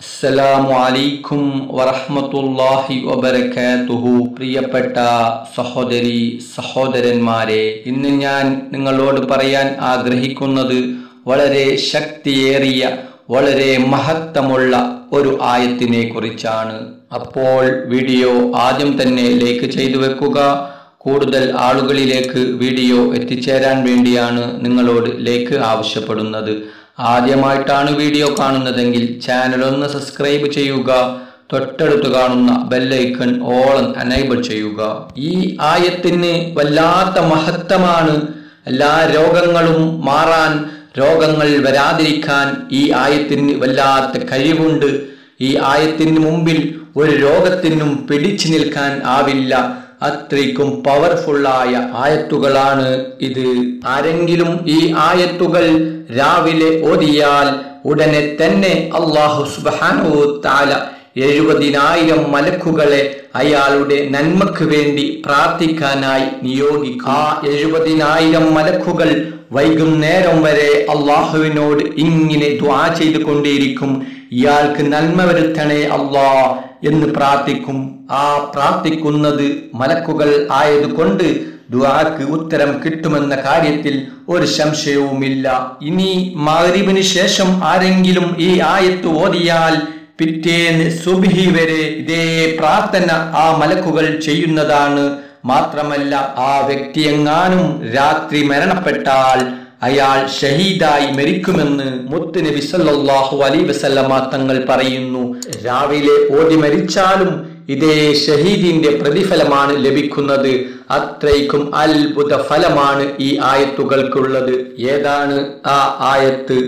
അസ്സലാമു അലൈക്കും വറഹ്മത്തുള്ളാഹി വബറകാതുഹു. പ്രിയപ്പെട്ട സഹോദരി സഹോദരന്മാരെ ഇന്ന് ഞാൻ നിങ്ങളോട് പറയാൻ ആഗ്രഹിക്കുന്നത് വളരെ ശക്തിയേറിയ വളരെ മഹത്തമുള്ള ഒരു ആയത്തിനെ കുറിച്ചാണ്. അപ്പോൾ വീഡിയോ ആദ്യം തന്നെ ലൈക്ക് ചെയ്തു വെക്കുക. കൂടുതൽ ആളുകളിലേക്ക് വീഡിയോ എത്തിച്ചേരാൻ വേണ്ടിയാണ് നിങ്ങളോട് ലൈക്ക് ആവശ്യപ്പെടുന്നത്. ആദ്യമായിട്ടാണ് വീഡിയോ കാണുന്നതെങ്കിൽ ചാനൽ ഒന്ന് സബ്സ്ക്രൈബ് ചെയ്യുക. തൊട്ടടുത്ത് കാണുന്ന ബെല്ലൈക്കൺ ഓളൻ അനേബിൾ ചെയ്യുക. ഈ ആയത്തിന് വല്ലാത്ത മഹത്വമാണ് എല്ലാ രോഗങ്ങളും മാറാൻ രോഗങ്ങൾ വരാതിരിക്കാൻ ഈ ആയത്തിന് വല്ലാത്ത കഴിവുണ്ട്. ഈ ആയത്തിന് മുമ്പിൽ ഒരു രോഗത്തിനും പിടിച്ചു നിൽക്കാൻ ആവില്ല. അത്രയ്ക്കും പവർഫുള്ളായ ആയത്തുകളാണ് ഇത്. ആരെങ്കിലും ഈ ആയത്തുകൾ രാവിലെ ഓതിയാൽ ഉടനെ തന്നെ അള്ളാഹു സുബാനോ താല എഴുപതിനായിരം മലക്കുകളെ അയാളുടെ നന്മക്ക് വേണ്ടി പ്രാർത്ഥിക്കാനായി നിയോഗിക്കും. ആ എഴുപതിനായിരം മലക്കുകൾ വൈകുന്നേരം വരെ അള്ളാഹുവിനോട് ഇങ്ങനെ ദ്വാ ചെയ്തുകൊണ്ടേയിരിക്കും. ഇയാൾക്ക് നന്മ വരുത്തണേ അള്ളാ എന്ന് പ്രാർത്ഥിക്കും. ആ പ്രാർത്ഥിക്കുന്നത് മലക്കുകൾ ആയതുകൊണ്ട് ദുആക്ക് ഉത്തരം കിട്ടുമെന്ന കാര്യത്തിൽ ഒരു സംശയവുമില്ല. ഇനി മഗ്രിബിന് ശേഷം ആരെങ്കിലും ഈ ആയത്ത് ഓതിയാൽ പിറ്റേന്ന് സുബ്ഹി വരെ ഇതേ പ്രാർത്ഥന ആ മലക്കുകൾ ചെയ്യുന്നതാണ്. മാത്രമല്ല ആ വ്യക്തി എങ്ങാനും രാത്രി മരണപ്പെട്ടാൽ അയാൾ ഷഹീദായി മരിക്കുമെന്ന് മുത്ത് നബി സല്ലാഹു അലൈഹി വസല്ലമ തങ്ങൾ പറയുന്നു. രാവിലെ ഓടി മരിച്ചാലും ഇതേ ഷഹീദിന്റെ പ്രതിഫലമാണ് ലഭിക്കുന്നത്. അത്രയ്ക്കും അത്ഭുത ഫലമാണ് ഈ ആയത്തുകൾക്കുള്ളത്. ഏതാണ് ആ ആയത്ത്?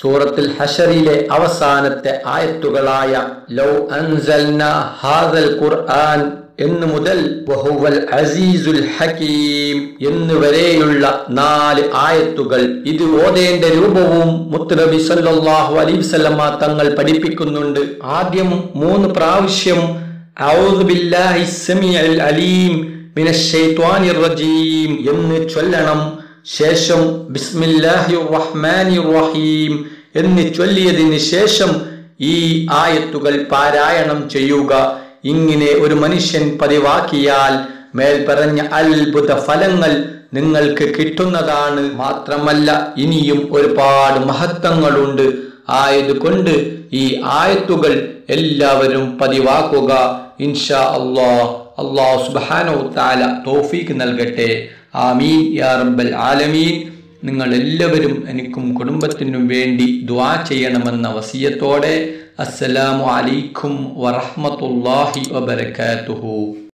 സൂറത്തിൽ ഹഷറിലെ അവസാനത്തെ ആയത്തുകളായ ലൗ അൻസൽന ഹാദൽ ഖുർആൻ എന്ന് മുതൽ വഹുവൽ അസീസുൽ ഹക്കീം എന്ന് വരെയുള്ള നാല് ആയത്തുകൾ ഇത് ഓതേന്റെ രൂപവും മുത്തുനബി സല്ലാഹു അലൈഹി വസല്ലമ തങ്ങൾ പഠിപ്പിക്കുന്നുണ്ട്. ആദ്യം മൂന്ന് പ്രാവശ്യം അലീം എന്ന് ചൊല്ലണം. ശേഷം ബിസ്മില്ലാഹിർ റഹ്മാനിർ റഹീം എന്ന് ചൊല്ലിയതിന് ശേഷം ഈ ആയത്തുകൾ പാരായണം ചെയ്യുക. ഇങ്ങനെ ഒരു മനുഷ്യൻ പതിവാക്കിയാൽ മേൽ പറഞ്ഞ അത്ഭുത ഫലങ്ങൾ നിങ്ങൾക്ക് കിട്ടുന്നതാണ് മാത്രമല്ല ഇനിയും ഒരുപാട് മഹത്വങ്ങളുണ്ട്. ആയതുകൊണ്ട് ഈ ആയത്തുകൾ എല്ലാവരും പതിവാക്കുക. ഇൻഷാ അള്ളാഹ്. അള്ളാഹു സുബാനോ താല തോഫീക്ക് നൽകട്ടെ. ആമീൻ. യാ റബ്ബൽ ആലമീൻ. നിങ്ങൾ എല്ലാവരും എനിക്കും കുടുംബത്തിനും വേണ്ടി ദ്വാ ചെയ്യണമെന്ന വസിയത്തോടെ അസ്സലാമു അലൈക്കും വറഹ്മത്തുള്ളാഹി വബറകാതുഹു.